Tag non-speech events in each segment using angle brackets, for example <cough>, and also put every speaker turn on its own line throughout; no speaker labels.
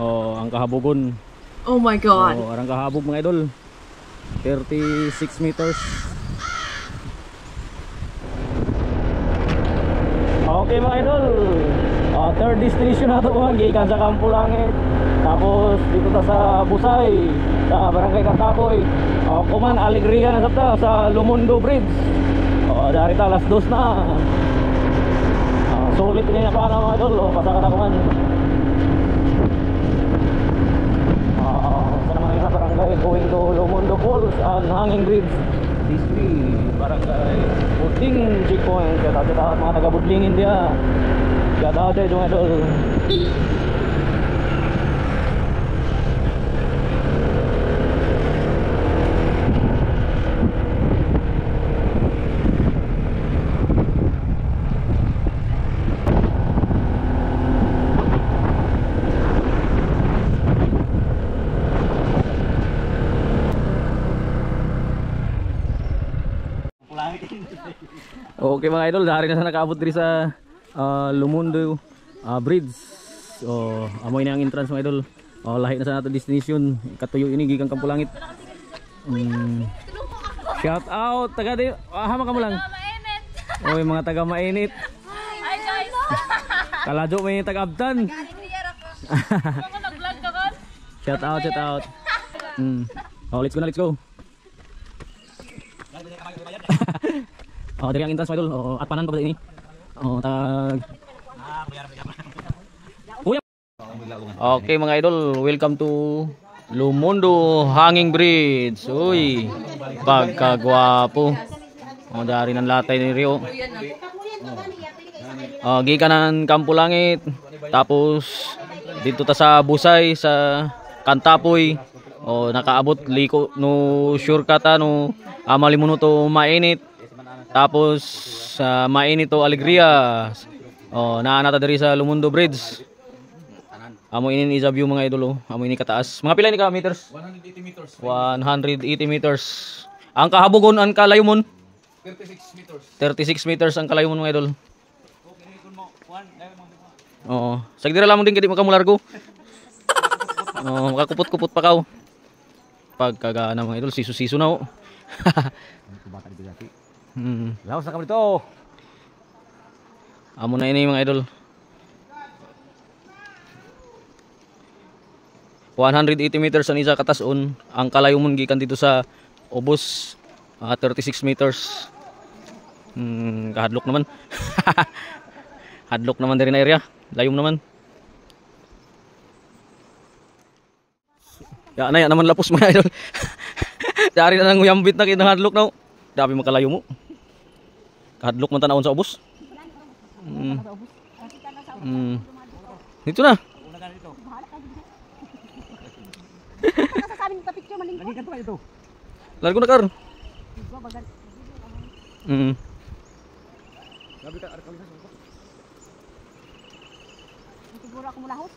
Oh, ang kahabogon.
Oh my god.
Oh, arang kahabog mga idol. 36 meters. Okay mga idol. Oh, third destination na ito mga gikan sa Campo Langit. Tapos dito ta sa Busay, sa Barangay Kantapoy. Oh, kuman Alegria na sabta sa Lumundo Bridge. Oh, dari ta alas dos na. Oh, sulit na para mga idol. Oh, pasaka na kuman. Yung barangay going to Lumundo Falls and Hanging Bridge. This way, barangay Budling checkpoint. Kaya tayo mga taga Budlingin dia. Kaya tayo mga idol. Okay mga idol, dari na sa nakaabot diri sa ah, Lumundo ah, Bridge. So, amoy na ang entrance mga idol. Oh, lahi na sa nato destination. Katuyo ini gikan Kampulangit. Mm. Shout out taga di ah, ka mo lang. Oy mga taga mainit.
Hi guys! <laughs>
Kalado may taga
kan?
Shout out, shout out. <laughs> Mm. Oh, let's go na, let's go. <laughs> oh, diri ang entrance idol. Oh, at panan pa ini? Oh, tag Kuya. Okay mga idol, welcome to Lumundo Hanging Bridge. Uy, pagkagwapo. Oh, dari ng latay ni Rio. Oh, gikan ng Kampo Langit. Tapos dito ta sa Busay sa Kantapoy. Oh, nakaabot liko no shortcut ta no amali mo to mainit. Tapos sa mainit to Alegria. Oh, naanata diri sa Lumundo Bridge. Amo ini is a view mga idol oh. Amo ini kataas. Mga pila ni ka meters? 180 meters. 180 meters. Ang kahabogon ang kalayumon
36 meters.
36 meters ang kalayumon mga idol. Oo. Sagdira lamang din kadi makamulargo. Oo, makakupot-kupot pa kaw. Pagkagana mga idol, siso-siso na oh. <laughs> Hmm.
Laos na kami dito.
Amo na ini mga idol. 180 meters ang isa katason. Ang kalayumon gikan dito sa Obos ah, 36 meters. Hmm, kahadlok naman. <laughs> Hadlok naman din na area. Layom naman. Ya na yan naman lapos mga idol. <laughs> Dari na nang uyambit na kinang hadlok na. oh. Dabi makalayo mo. Kahadlok man tanawon sa Obos. Mm. Mm. Dito na. Largo na kar. Mm.
Gabi ka arkal na.
siguro ako mulahos.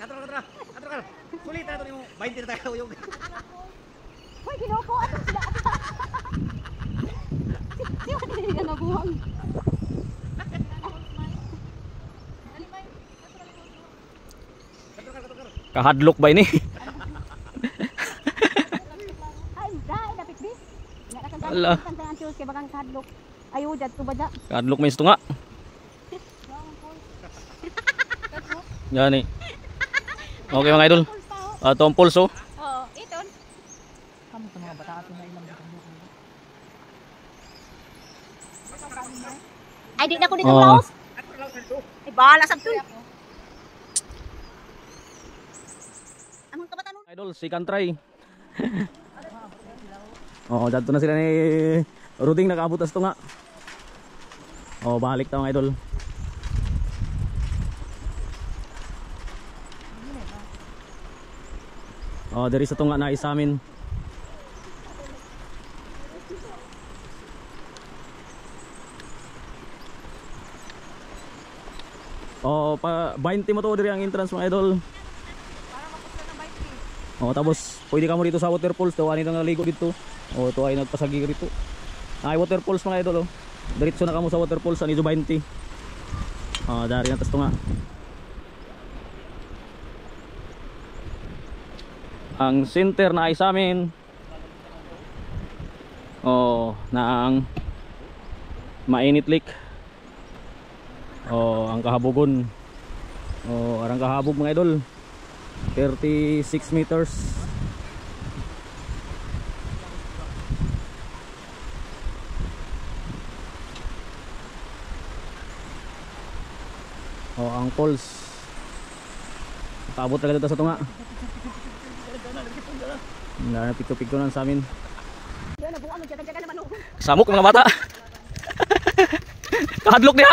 Katro katro. Katro katro. Sulit na to mo. 20 na tayo yung.
Hoy, ginoko ato sila. Di ba hindi ka nabuhang?
Kahadlok ba ini? Ala.
kadlok. Ayo jad to bada.
Kahadlok may istunga. Yan eh. Okay mga idol. Uh, Tom Pulso.
Oo, iton.
Kamu sa mga bata ato na ilang kadlok. Ay, di na ko dito
Oo.
mulahos. Ay, bahala sa to. Among kabatanon.
Idol, si Kantray. <laughs> oh, dito na sila ni Ruding nakaabot as to nga. Oh, balik tayo idol. Oh, diri sa tunga na isa Oh, pa 20 mo to diri ang entrance mga idol. Para mapusta na 20. Oh, tapos pwede ka mo dito sa waterfalls, daw ani nang naligo dito. Oh, to ay nagpasagi rito. Ay waterfalls mga idol oh. Diretso na kamo sa waterfalls ani 20. Oh, dari na tas to nga. Ang center na ay sa amin. Oh, na ang mainit lake oh ang kahabogon oh arang kahabog mga idol 36 meters oh ang falls paabot talaga dito sa tunga na pigto-pigto sa amin. Samok mga bata. <laughs> Kahadlok niya.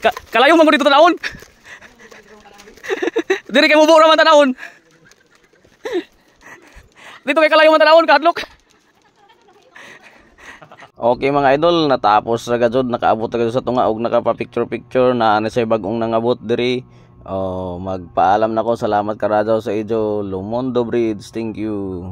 Ka kalayo man ko dito tanawon. <laughs> Diri kay mubo man tanawon. <laughs> Dito kay kalayo man tanawon kahadlok. <laughs> Okay mga idol, natapos ra gajud nakaabot ra sa tunga og nakapa-picture picture na ano say bagong nangabot diri. Oh, magpaalam na ko. Salamat karajaw sa ijo Lumondo Bridge. Thank you.